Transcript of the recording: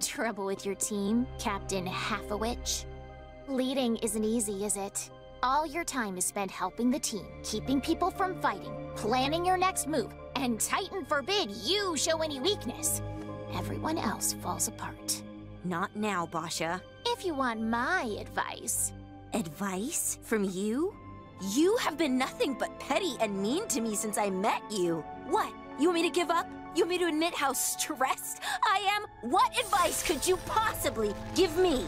Trouble with your team, Captain Half-a-Witch? Leading isn't easy, is it? All your time is spent helping the team, keeping people from fighting, planning your next move, and Titan forbid you show any weakness. Everyone else falls apart. Not now, Boscha. If you want my advice, Advice? From you? You have been nothing but petty and mean to me since I met you. What? You want me to give up? You want me to admit how stressed I am? What advice could you possibly give me?